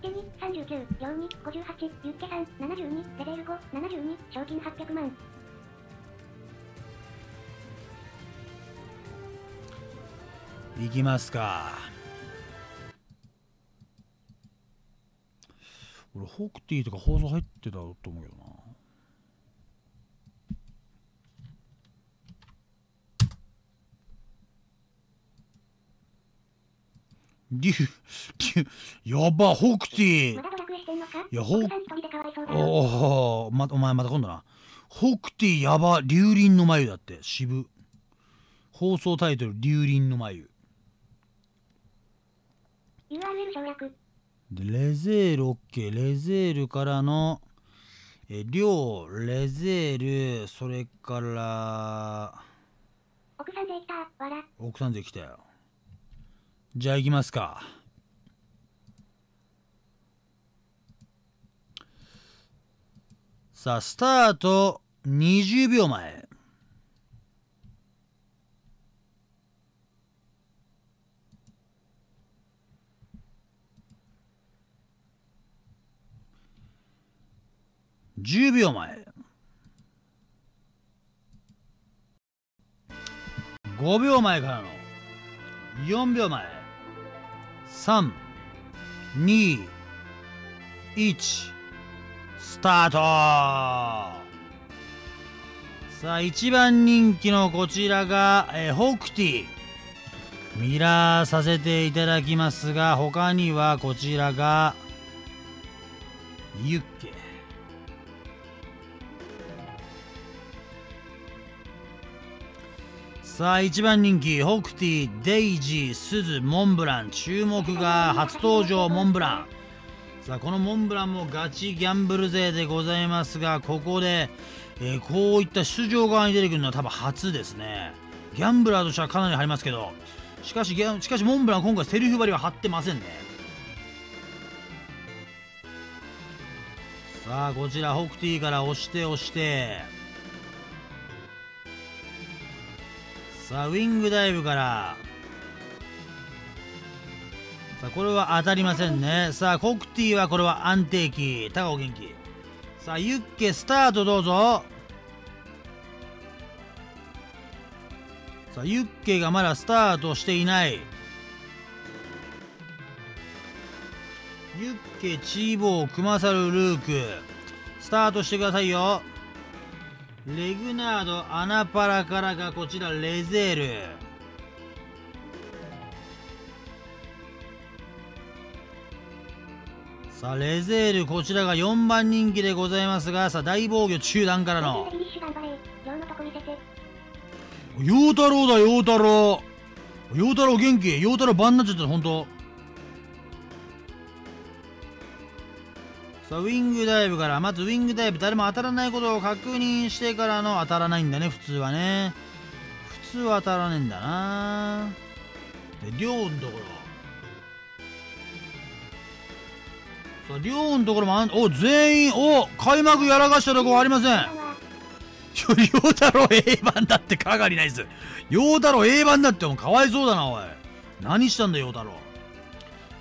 テに39、両に58、ユッケさん72、レベル5、72、賞金800万。いきますか俺ホークティーとか放送入ってたと思うけどなリュリュやばホークティーまだドラクエしてんのかいやほ。おおまお前また今度なホークティーやば龍輪の眉だって渋放送タイトル龍輪の眉 URL 省略。でレゼール OK レゼールからのえ量レゼールそれから奥さんできた、わら。奥さんで来たよじゃあ行きますか。さあスタート。20秒前。10秒前。5秒前からの。4秒前。321スタート。さあ一番人気のこちらが、えホークティ。ミラーさせていただきますが他にはこちらがユッケ。さあ一番人気ホクティデイジースズモンブラン。注目が初登場モンブラン。さあこのモンブランもガチギャンブル勢でございますがここで、えーこういった出場側に出てくるのは多分初ですね。ギャンブラーとしてはかなり張りますけど。しかしギャしかしモンブラン今回セリフ張りは張ってませんね。さあこちらホクティから押して押して。さあウィングダイブから。さあこれは当たりませんね。さあコクティはこれは安定期。高尾元気。さあユッケスタートどうぞ。さあユッケがまだスタートしていない。ユッケチーボークマサルルーク。スタートしてくださいよ。レグナードアナパラからがこちらレゼール。さあレゼールこちらが4番人気でございますがさあ大防御中段からの。陽太郎だ陽太郎。陽太郎元気？陽太郎番になっちゃった本当。さあウィングダイブからまずウィングダイブ誰も当たらないことを確認してからの当たらないんだね普通はね。普通は当たらねえんだな。で亮のところ。さあ亮のところもあんお全員お開幕やらかしたとこありません。陽太郎 A 番だってかがりないです。陽太郎 A 番だってもかわいそうだなおい。何したんだ陽太郎。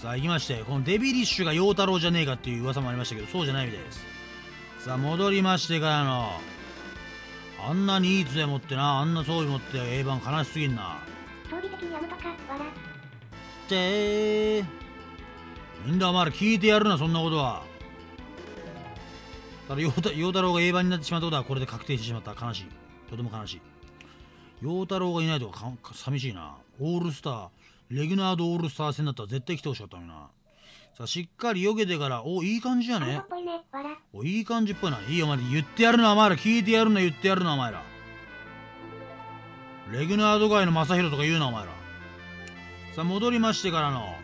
さあ行きましてこのデビリッシュが陽太郎じゃねえかっていう噂もありましたけどそうじゃないみたいです。さあ戻りましてからのあんなにいい杖持ってなあんな装備持って A 番悲しすぎんな。装備的にやむとか、わら。ってみんなお前ら聞いてやるなそんなことは。ただ陽太陽太郎が A 番になってしまったことはこれで確定してしまった。悲しい。とても悲しい。陽太郎がいないとかか寂しいな。オールスター。レギュナードオールスター戦だったら絶対来てほしかったのにな。さあしっかり避けてからおいい感じじゃね、おいい感じっぽいな。いいよお前言ってやるなお前ら。聞いてやるな言ってやるなお前ら。レギュナード界の正宏とか言うなお前ら。さあ戻りましてからの。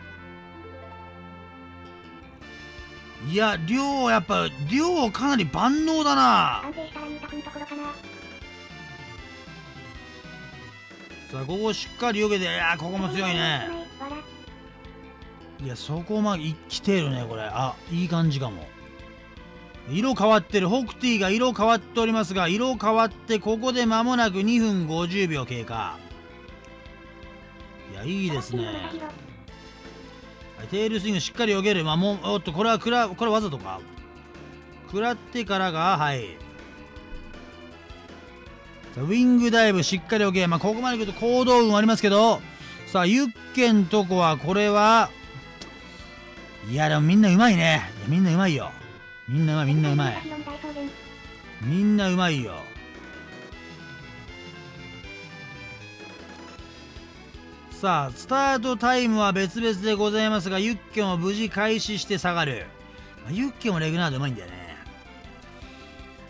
いや亮やっぱ亮かなり万能だな。安定したらゆうたくところかな。さあここしっかり避けていやここも強いね。いやそこまで来てるねこれ。あいい感じかも。色変わってる。ホクティが色変わっておりますが色変わってここで間もなく2分50秒経過。いやいいですね。テールスイングしっかり避ける。まあもうおっとこれはくらこれわざとか。食らってからがはい。ウィングダイブしっかり OK、まあ、ここまで来ると行動運ありますけど。さあユッケンとこはこれはいやでもみんなうまいね。いみんなうまいよ。みんなうまいみんなうまい。みんなうまいよ。さあスタートタイムは別々でございますがユッケンを無事開始して下がる。まあユッケンもレグナードうまいんだよね。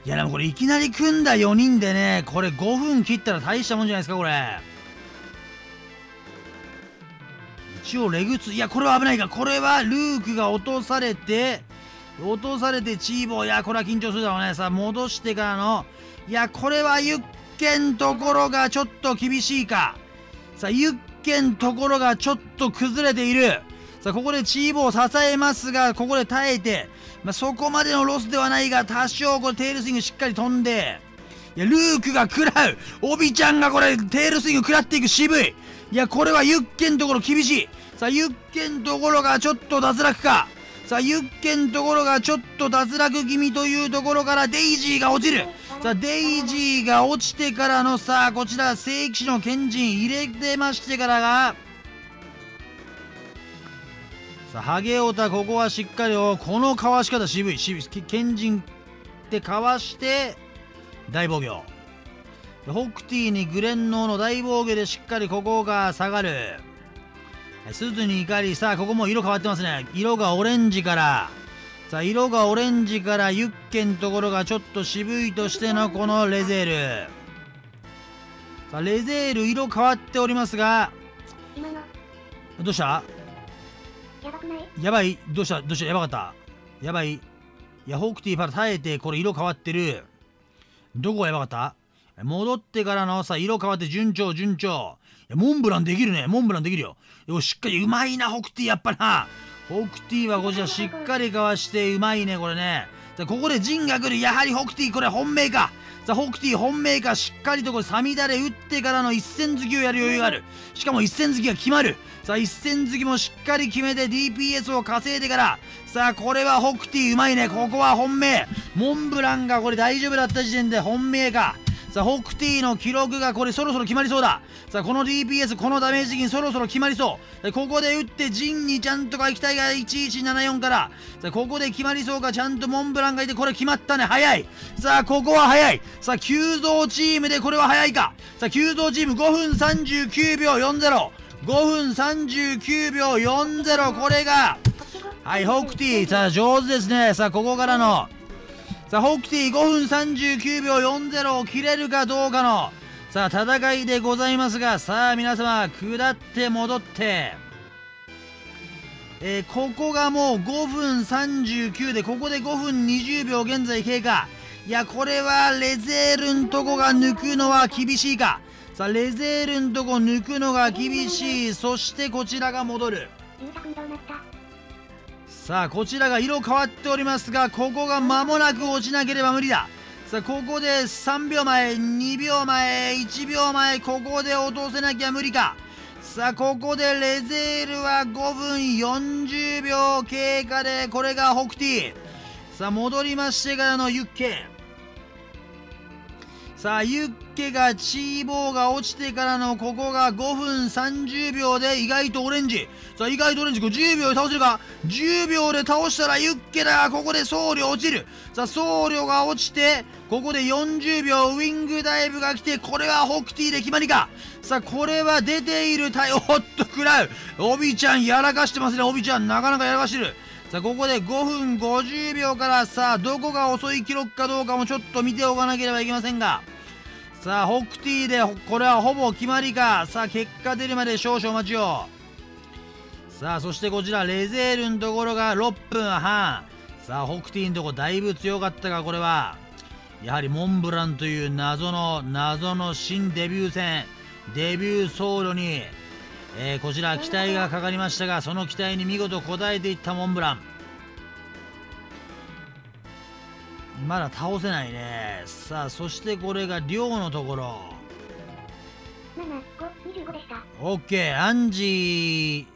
いやでもこれいきなり組んだ4人でねこれ5分切ったら大したもんじゃないですかこれ。一応レグツいやこれは危ないがこれはルークが落とされて落とされてチーボーいやこれは緊張するだろうね。さあ戻してからのいやこれはユッケンところがちょっと厳しいか。さあユッケンところがちょっと崩れている。さあここでチーボーを支えますがここで耐えて、まあ、そこまでのロスではないが多少これテールスイングしっかり飛んでいやルークが食らう。オビちゃんがこれテールスイング食らっていく渋い。いやこれはユッケンところ厳しい。さあユッケンところがちょっと脱落か。さあユッケンところがちょっと脱落気味というところからデイジーが落ちる。さあデイジーが落ちてからのさあこちら聖騎士の賢人入れてましてからがさハゲオタここはしっかりおこのかわし方渋い渋い。賢人ってかわして大防御。ホクティにグレンノーの大防御でしっかりここが下がる。スズに怒りさあここも色変わってますね。色がオレンジから。さあ色がオレンジからユッケのところがちょっと渋いとしてのこのレゼール。さあレゼール色変わっておりますがどうした？やばくない？やばい。どうした？どうした？やばかった？やばい。いホークティーパラ耐えてこれ色変わってる。どこがやばかった？戻ってからのさ色変わって順調順調。モンブランできるね。モンブランできるよ。よしっかりうまいなホクティーやっぱな。ホクティーはこちらしっかりかわしてうまいねこれね。さあここで陣が来る。やはりホクティこれ本命か。さあホクティ本命か。しっかりとこれサミダレ打ってからの一戦突きをやる余裕がある。しかも一戦突きが決まる。さあ一戦突きもしっかり決めて DPS を稼いでから。さあこれはホクティうまいね。ここは本命。モンブランがこれ大丈夫だった時点で本命か。さあホクティの記録がこれそろそろ決まりそうだ。さあこの DPS このダメージ金そろそろ決まりそう。ここで打ってジンにちゃんとか行きたいが1174から。さあここで決まりそうかちゃんとモンブランがいてこれ決まったね。早い。さあここは早い。さあ急増チームでこれは早いか。さあ急増チーム5分39秒40 5分39秒40これがはいホクティさあ上手ですね。さあここからのさあホークティ5分39秒40を切れるかどうかのさあ戦いでございますがさあ皆様下って戻って。えーここがもう5分39でここで5分20秒現在経過。いやこれはレゼールんとこが抜くのは厳しいか。さあレゼールんとこ抜くのが厳しい。そしてこちらが戻る。さあこちらが色変わっておりますがここが間もなく落ちなければ無理だ。さあここで3秒前2秒前1秒前ここで落とせなきゃ無理か。さあここでレゼールは5分40秒経過でこれがホクティさあ戻りましてからのユッケ。さあユッケがチーボーが落ちてからのここが5分30秒で意外とオレンジ。さあ意外とオレンジこれ10秒で倒せるか。10秒で倒したらユッケだ。ここで僧侶落ちる。さあ僧侶が落ちてここで40秒ウィングダイブが来てこれはホクティで決まりか。さあこれは出ているタイおっと食らう。オビちゃんやらかしてますね。オビちゃんなかなかやらかしてる。さあここで5分50秒からさあどこが遅い記録かどうかもちょっと見ておかなければいけませんがさあホクティでこれはほぼ決まりかさあ結果出るまで少々お待ちを。さあそしてこちらレゼールのところが6分半。さあホクティのとこだいぶ強かったがこれはやはりモンブランという謎の謎の新デビュー戦デビューソードに、えーこちら期待がかかりましたがその期待に見事応えていったモンブラン。まだ倒せないね。さあそしてこれが量のところ。7、5、25でした。オッケー。アンジ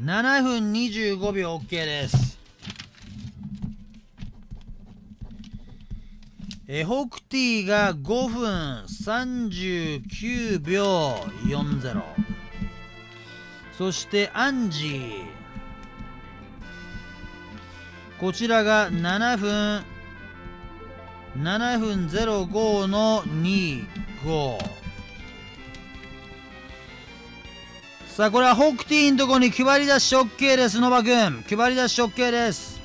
ー7分25秒。OK です。えホクティが5分39秒40そしてアンジー。こちらが7分。7分05の25さあこれはホクティのとこに配り出し OK です。ノバ君配り出し OK です。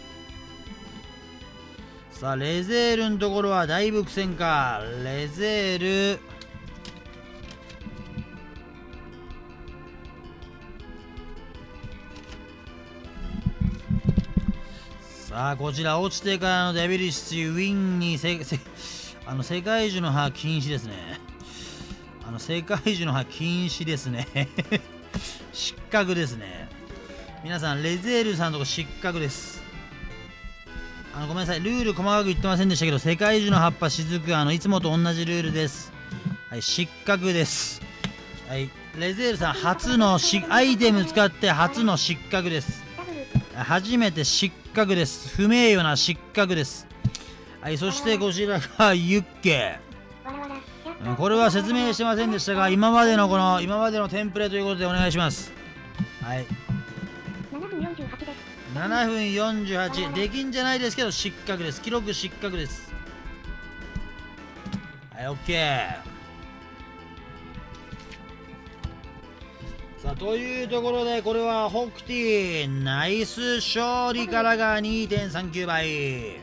さあレゼールのところはだいぶ苦戦か。レゼール。さあこちら落ちてからのデビリッシュウィンにせせ あの世界樹の葉禁止ですね。あの世界樹の葉禁止ですね。失格ですね。皆さんレゼールさんのとこ失格です。あのごめんなさい。ルール細かく言ってませんでしたけど世界樹の葉っぱ雫あのいつもと同じルールです。はい失格です。はいレゼールさん初のしアイテム使って初の失格です。初めて失格です。不名誉な失格です。はいそしてこちらがユッケ。これは説明してませんでしたが今までのこの今までのテンプレということでお願いします。はい。7分48です。7分48できんじゃないですけど失格です。記録失格です。はい OK さあというところでこれはホクティナイス勝利からが2.39倍。